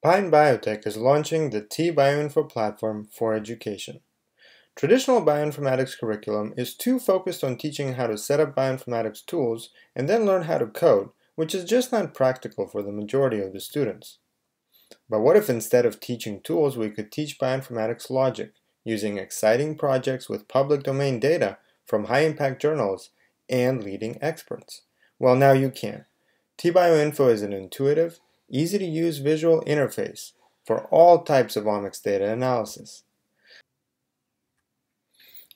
Pine Biotech is launching the T-Bioinfo platform for education. Traditional bioinformatics curriculum is too focused on teaching how to set up bioinformatics tools and then learn how to code, which is just not practical for the majority of the students. But what if instead of teaching tools, we could teach bioinformatics logic, using exciting projects with public domain data from high-impact journals and leading experts? Well, now you can. T-Bioinfo is an intuitive, easy to use visual interface for all types of omics data analysis.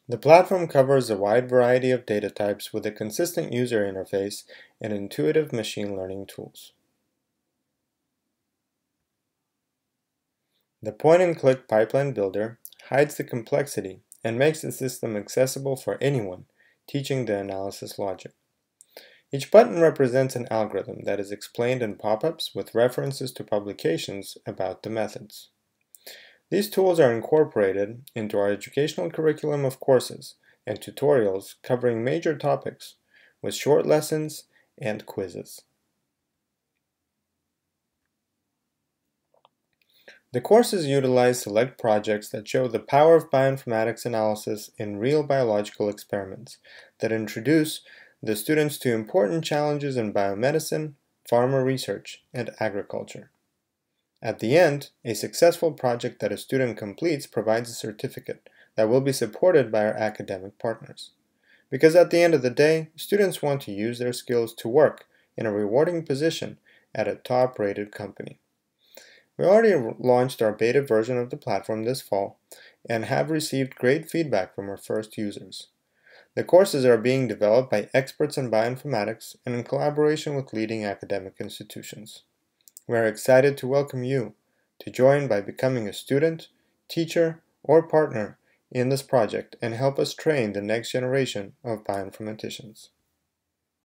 The platform covers a wide variety of data types with a consistent user interface and intuitive machine learning tools. The point-and-click pipeline builder hides the complexity and makes the system accessible for anyone teaching the analysis logic. Each button represents an algorithm that is explained in pop-ups with references to publications about the methods. These tools are incorporated into our educational curriculum of courses and tutorials covering major topics with short lessons and quizzes. The courses utilize select projects that show the power of bioinformatics analysis in real biological experiments that introduce the students to important challenges in biomedicine, pharma research, and agriculture. At the end, a successful project that a student completes provides a certificate that will be supported by our academic partners. Because at the end of the day, students want to use their skills to work in a rewarding position at a top-rated company. We already launched our beta version of the platform this fall and have received great feedback from our first users. The courses are being developed by experts in bioinformatics and in collaboration with leading academic institutions. We are excited to welcome you to join by becoming a student, teacher, or partner in this project and help us train the next generation of bioinformaticians.